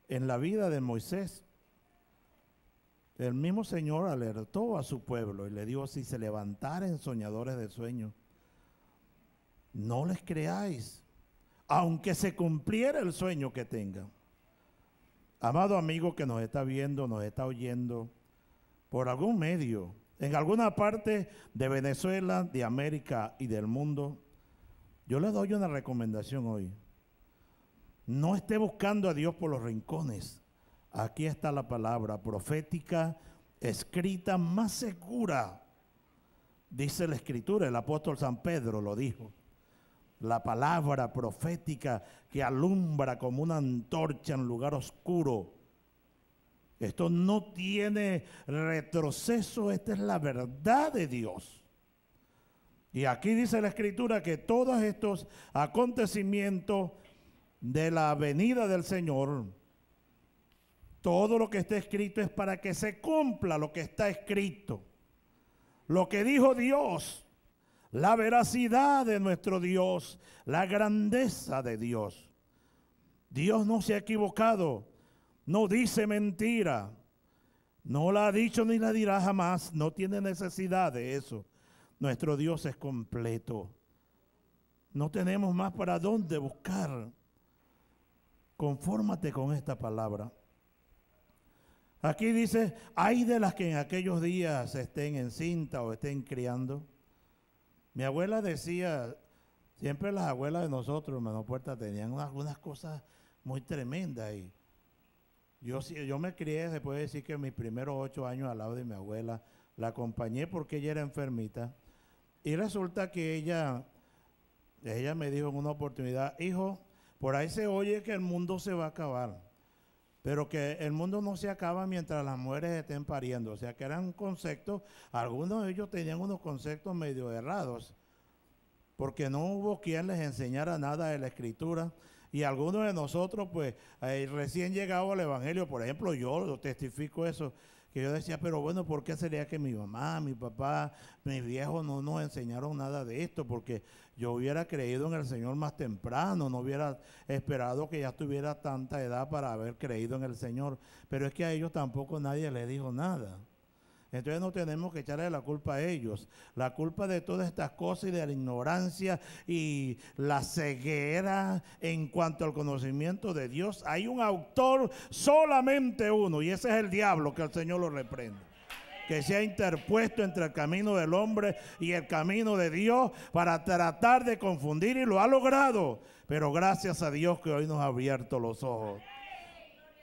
en la vida de Moisés, el mismo Señor alertó a su pueblo y le dijo, si se levantaren soñadores de sueño, no les creáis, aunque se cumpliera el sueño que tengan. Amado amigo que nos está viendo, nos está oyendo, por algún medio, en alguna parte de Venezuela, de América y del mundo, yo le doy una recomendación hoy. No esté buscando a Dios por los rincones. Aquí está la palabra profética escrita más segura. Dice la escritura, el apóstol San Pedro lo dijo. La palabra profética que alumbra como una antorcha en lugar oscuro. Esto no tiene retroceso, esta es la verdad de Dios. Y aquí dice la escritura que todos estos acontecimientos de la venida del Señor, todo lo que está escrito es para que se cumpla lo que está escrito. Lo que dijo Dios, la veracidad de nuestro Dios, la grandeza de Dios. Dios no se ha equivocado, no dice mentira, no la ha dicho ni la dirá jamás, no tiene necesidad de eso. Nuestro Dios es completo. No tenemos más para dónde buscar. Confórmate con esta palabra. Aquí dice, hay de las que en aquellos días estén en cinta o estén criando. Mi abuela decía, siempre las abuelas de nosotros, hermano Puerta, tenían algunas cosas muy tremendas. Y yo, yo me crié, se puede decir que mis primeros ocho años al lado de mi abuela, la acompañé porque ella era enfermita. Y resulta que ella, ella me dijo en una oportunidad, hijo, por ahí se oye que el mundo se va a acabar pero que el mundo no se acaba mientras las mujeres estén pariendo. O sea, que eran conceptos, algunos de ellos tenían unos conceptos medio errados, porque no hubo quien les enseñara nada de la escritura. Y algunos de nosotros, pues, eh, recién llegado al Evangelio, por ejemplo, yo lo testifico eso, que yo decía, pero bueno, ¿por qué sería que mi mamá, mi papá, mis viejos no nos enseñaron nada de esto? Porque yo hubiera creído en el Señor más temprano, no hubiera esperado que ya tuviera tanta edad para haber creído en el Señor. Pero es que a ellos tampoco nadie les dijo nada. Entonces no tenemos que echarle la culpa a ellos. La culpa de todas estas cosas y de la ignorancia y la ceguera en cuanto al conocimiento de Dios. Hay un autor, solamente uno, y ese es el diablo, que el Señor lo reprende que se ha interpuesto entre el camino del hombre y el camino de Dios para tratar de confundir y lo ha logrado. Pero gracias a Dios que hoy nos ha abierto los ojos.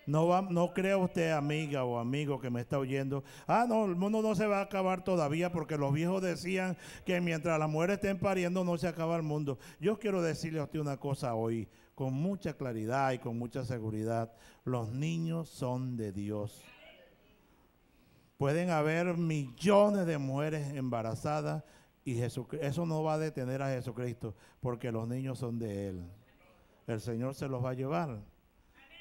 No, va, no crea usted, amiga o amigo que me está oyendo, ah, no, el mundo no se va a acabar todavía porque los viejos decían que mientras las mujeres estén pariendo no se acaba el mundo. Yo quiero decirle a usted una cosa hoy, con mucha claridad y con mucha seguridad, los niños son de Dios. Pueden haber millones de mujeres embarazadas y eso no va a detener a Jesucristo porque los niños son de Él. El Señor se los va a llevar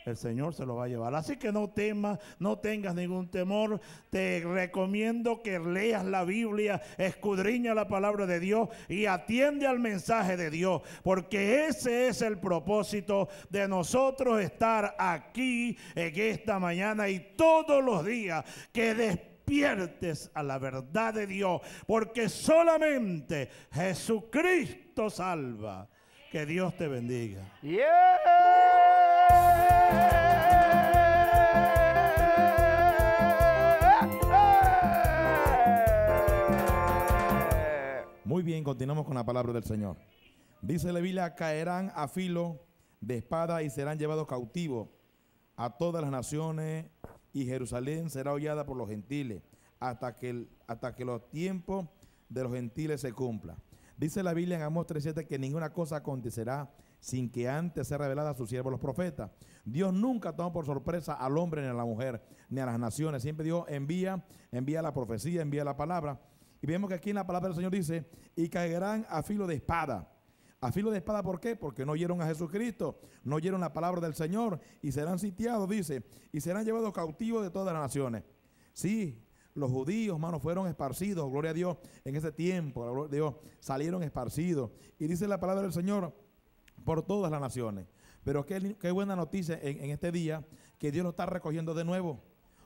el Señor se lo va a llevar. Así que no temas, no tengas ningún temor. Te recomiendo que leas la Biblia, escudriña la palabra de Dios y atiende al mensaje de Dios, porque ese es el propósito de nosotros estar aquí en esta mañana y todos los días que despiertes a la verdad de Dios, porque solamente Jesucristo salva. Que Dios te bendiga. Muy bien, continuamos con la palabra del Señor. Dice la Biblia, caerán a filo de espada y serán llevados cautivos a todas las naciones y Jerusalén será hollada por los gentiles hasta que, hasta que los tiempos de los gentiles se cumplan. Dice la Biblia en Amós 3.7 que ninguna cosa acontecerá sin que antes sea revelada a sus siervos los profetas. Dios nunca toma por sorpresa al hombre ni a la mujer, ni a las naciones. Siempre Dios envía, envía la profecía, envía la palabra. Y vemos que aquí en la palabra del Señor dice, y caerán a filo de espada. A filo de espada, ¿por qué? Porque no oyeron a Jesucristo, no oyeron la palabra del Señor y serán sitiados, dice, y serán llevados cautivos de todas las naciones. Sí, los judíos, hermanos, fueron esparcidos, gloria a Dios, en ese tiempo, Dios, salieron esparcidos. Y dice la palabra del Señor, por todas las naciones. Pero qué, buena noticia en, este día que Dios lo está recogiendo de nuevo.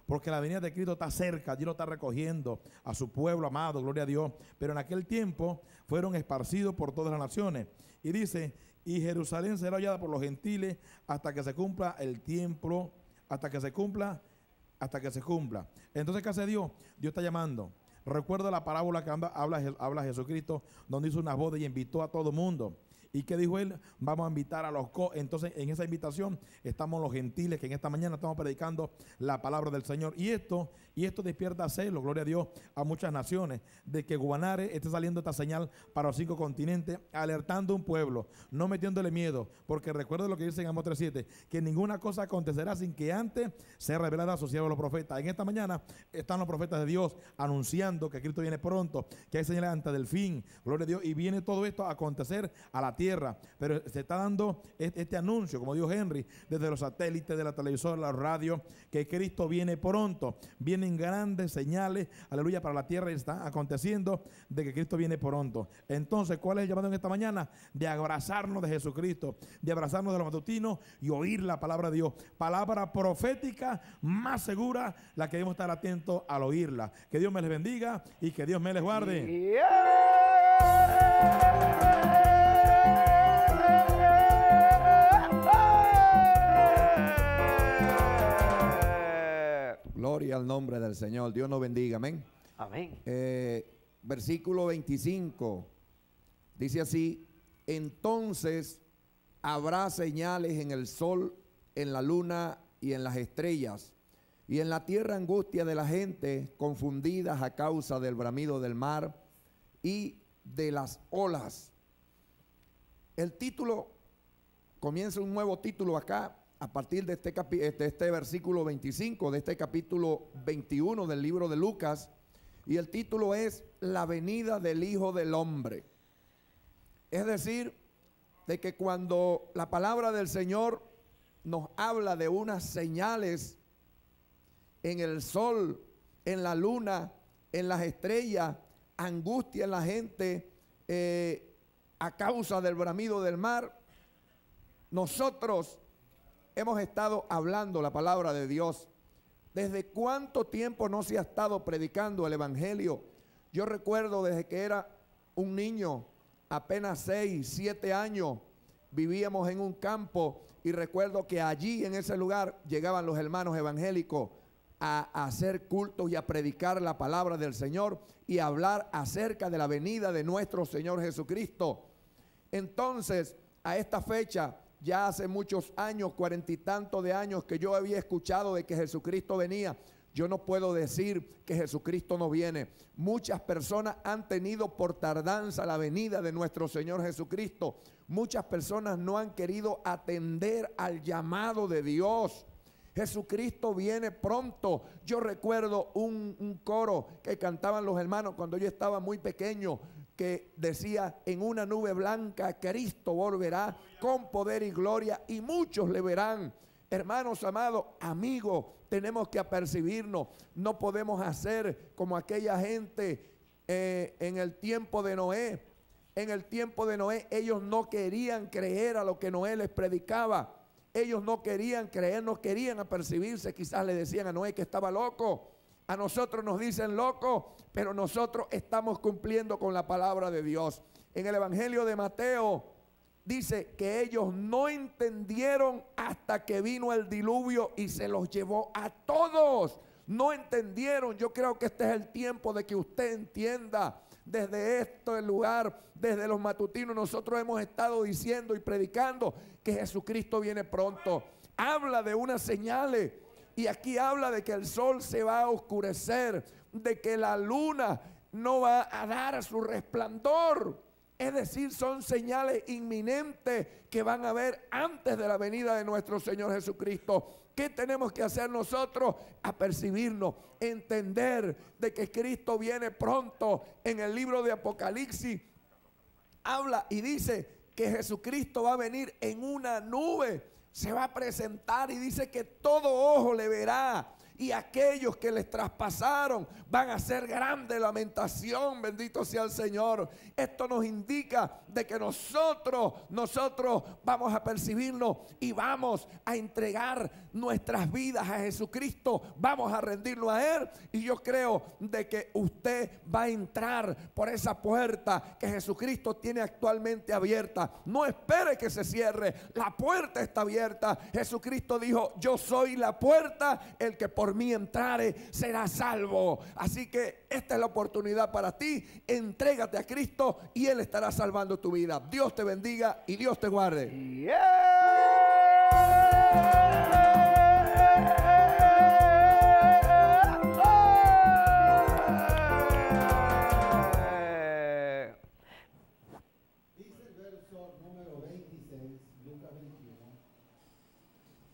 Porque la venida de Cristo está cerca, Dios lo está recogiendo a su pueblo amado, gloria a Dios. Pero en aquel tiempo fueron esparcidos por todas las naciones. Y dice, y Jerusalén será hollada por los gentiles hasta que se cumpla el tiempo, hasta que se cumpla, hasta que se cumpla. Entonces, ¿qué hace Dios? Dios está llamando. Recuerda la parábola que habla, Je- habla Jesucristo, donde hizo una boda y invitó a todo mundo. ¿Y qué dijo él? Vamos a invitar a los... co- Entonces, en esa invitación estamos los gentiles que en esta mañana estamos predicando la palabra del Señor. Y esto, y esto despierta celo, gloria a Dios, a muchas naciones, de que Guanare esté saliendo esta señal para los cinco continentes, alertando a un pueblo, no metiéndole miedo, porque recuerda lo que dice en Amos 3.7, que ninguna cosa acontecerá sin que antes sea revelada a sus siervos los profetas. En esta mañana están los profetas de Dios anunciando que Cristo viene pronto, que hay señales antes del fin, gloria a Dios, y viene todo esto a acontecer a la tierra. Pero se está dando este, anuncio, como dijo Henry, desde los satélites, de la televisión, la radio, que Cristo viene pronto. Grandes señales, aleluya, para la tierra y está aconteciendo de que Cristo viene pronto. Entonces, ¿cuál es el llamado en esta mañana? De abrazarnos de Jesucristo, de abrazarnos de los matutinos y oír la palabra de Dios. Palabra profética más segura, la que debemos estar atentos al oírla. Que Dios me les bendiga y que Dios me les guarde. Del Señor. Dios nos bendiga. Amén. Amén. Eh, versículo 25 dice así: Entonces habrá señales en el sol, en la luna y en las estrellas, y en la tierra angustia de la gente, confundidas a causa del bramido del mar y de las olas. El título comienza un nuevo título acá a partir de este, capi- este, este versículo 25 de este capítulo 21 del libro de Lucas y el título es La venida del Hijo del Hombre. Es decir, de que cuando la palabra del Señor nos habla de unas señales en el sol, en la luna, en las estrellas, angustia en la gente eh, a causa del bramido del mar, nosotros hemos estado hablando la palabra de Dios. ¿Desde cuánto tiempo no se ha estado predicando el Evangelio? Yo recuerdo desde que era un niño, apenas 6, 7 años, vivíamos en un campo y recuerdo que allí en ese lugar llegaban los hermanos evangélicos a, hacer cultos y a predicar la palabra del Señor y a hablar acerca de la venida de nuestro Señor Jesucristo. Entonces, a esta fecha, ya hace muchos años, cuarenta y tantos de años que yo había escuchado de que Jesucristo venía. Yo no puedo decir que Jesucristo no viene. Muchas personas han tenido por tardanza la venida de nuestro Señor Jesucristo. Muchas personas no han querido atender al llamado de Dios. Jesucristo viene pronto. Yo recuerdo un, un coro que cantaban los hermanos cuando yo estaba muy pequeño que decía, en una nube blanca Cristo volverá con poder y gloria y muchos le verán. Hermanos amados, amigos, tenemos que apercibirnos. No podemos hacer como aquella gente eh, en el tiempo de Noé. En el tiempo de Noé ellos no querían creer a lo que Noé les predicaba. Ellos no querían creer, no querían apercibirse. Quizás le decían a Noé que estaba loco. A nosotros nos dicen loco, pero nosotros estamos cumpliendo con la palabra de Dios. En el Evangelio de Mateo dice que ellos no entendieron hasta que vino el diluvio y se los llevó a todos. No entendieron. Yo creo que este es el tiempo de que usted entienda. Desde este lugar, desde los matutinos, nosotros hemos estado diciendo y predicando que Jesucristo viene pronto. Habla de unas señales. Y aquí habla de que el sol se va a oscurecer, de que la luna no va a dar su resplandor. Es decir, son señales inminentes que van a haber antes de la venida de nuestro Señor Jesucristo. ¿Qué tenemos que hacer nosotros? Apercibirnos, entender de que Cristo viene pronto. En el libro de Apocalipsis habla y dice que Jesucristo va a venir en una nube. Se va a presentar y dice que todo ojo le verá y aquellos que les traspasaron van a hacer grande lamentación. Bendito sea el Señor. Esto nos indica de que nosotros, nosotros vamos a percibirnos y vamos a entregar nuestras vidas a Jesucristo. Vamos a rendirnos a Él. Y yo creo de que usted va a entrar por esa puerta que Jesucristo tiene actualmente abierta. No espere que se cierre. La puerta está abierta. Jesucristo dijo, yo soy la puerta. El que por mí entrare será salvo. Así que esta es la oportunidad para ti. Entrégate a Cristo y Él estará salvando tu vida. Dios te bendiga y Dios te guarde.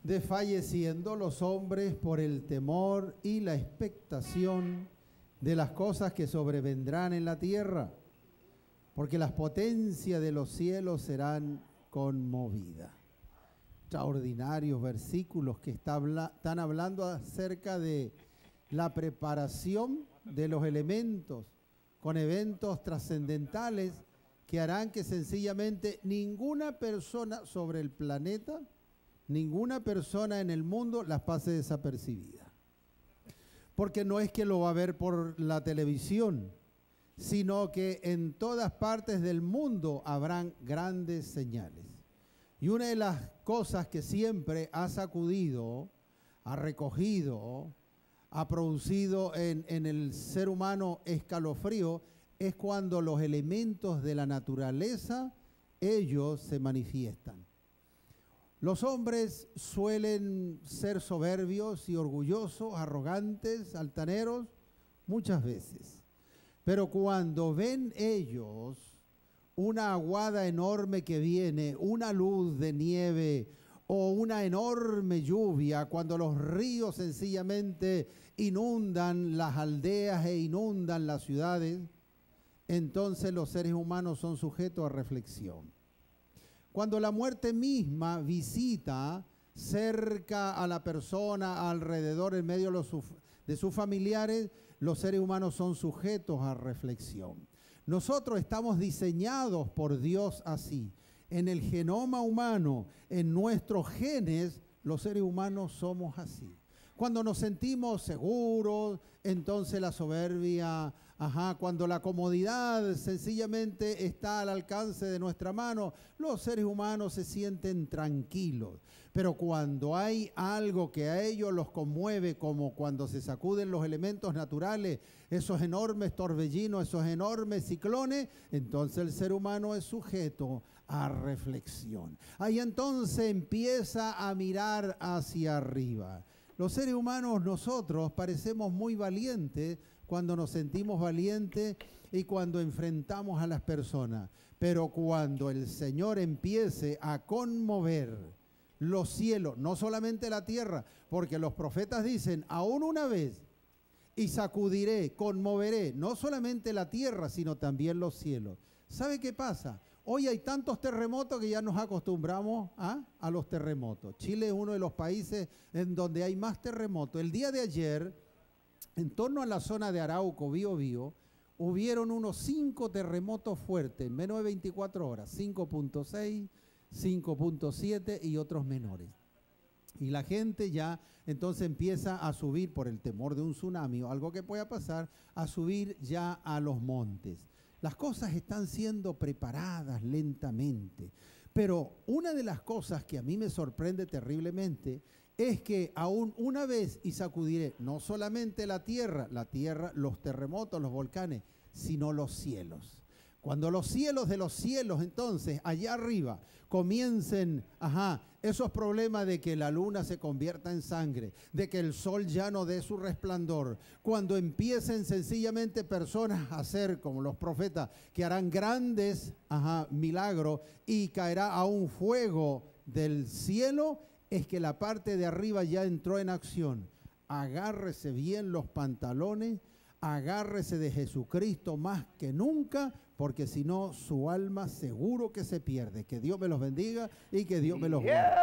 Desfalleciendo los hombres por el temor y la expectación de las cosas que sobrevendrán en la tierra, porque las potencias de los cielos serán conmovidas. Extraordinarios versículos que están hablando acerca de la preparación de los elementos con eventos trascendentales que harán que sencillamente ninguna persona sobre el planeta, ninguna persona en el mundo las pase desapercibida. Porque no es que lo va a ver por la televisión, sino que en todas partes del mundo habrán grandes señales. Y una de las cosas que siempre ha sacudido, ha recogido, ha producido en, en el ser humano escalofrío, es cuando los elementos de la naturaleza, ellos se manifiestan. Los hombres suelen ser soberbios y orgullosos, arrogantes, altaneros, muchas veces. Pero cuando ven ellos una aguada enorme que viene, una luz de nieve o una enorme lluvia, cuando los ríos sencillamente inundan las aldeas e inundan las ciudades, entonces los seres humanos son sujetos a reflexión. Cuando la muerte misma visita cerca a la persona, alrededor, en medio de, sus familiares, los seres humanos son sujetos a reflexión. Nosotros estamos diseñados por Dios así. En el genoma humano, en nuestros genes, los seres humanos somos así. Cuando nos sentimos seguros, entonces la soberbia, ajá, cuando la comodidad sencillamente está al alcance de nuestra mano, los seres humanos se sienten tranquilos. Pero cuando hay algo que a ellos los conmueve, como cuando se sacuden los elementos naturales, esos enormes torbellinos, esos enormes ciclones, entonces el ser humano es sujeto a reflexión. Ahí entonces empieza a mirar hacia arriba. Los seres humanos, nosotros, parecemos muy valientes cuando nos sentimos valientes y cuando enfrentamos a las personas. Pero cuando el Señor empiece a conmover los cielos, no solamente la tierra, porque los profetas dicen, aún una vez, y sacudiré, conmoveré, no solamente la tierra, sino también los cielos. ¿Sabe qué pasa? Hoy hay tantos terremotos que ya nos acostumbramos ¿ah? a los terremotos. Chile es uno de los países en donde hay más terremotos. El día de ayer, en torno a la zona de Arauco, Bío Bío, hubieron unos cinco terremotos fuertes en menos de 24 horas, 5.6, 5.7 y otros menores. Y la gente ya entonces empieza a subir por el temor de un tsunami o algo que pueda pasar, a subir ya a los montes. Las cosas están siendo preparadas lentamente. Pero una de las cosas que a mí me sorprende terriblemente es que aún una vez y sacudiré no solamente la tierra, la tierra, los terremotos, los volcanes, sino los cielos. Cuando los cielos de los cielos, entonces, allá arriba, comiencen, ajá, esos problemas de que la luna se convierta en sangre, de que el sol ya no dé su resplandor, cuando empiecen sencillamente personas a hacer como los profetas, que harán grandes, ajá, milagros y caerá a un fuego del cielo, es que la parte de arriba ya entró en acción. Agárrese bien los pantalones, agárrese de Jesucristo más que nunca, porque si no, su alma seguro que se pierde. Que Dios me los bendiga y que Dios me los guarde.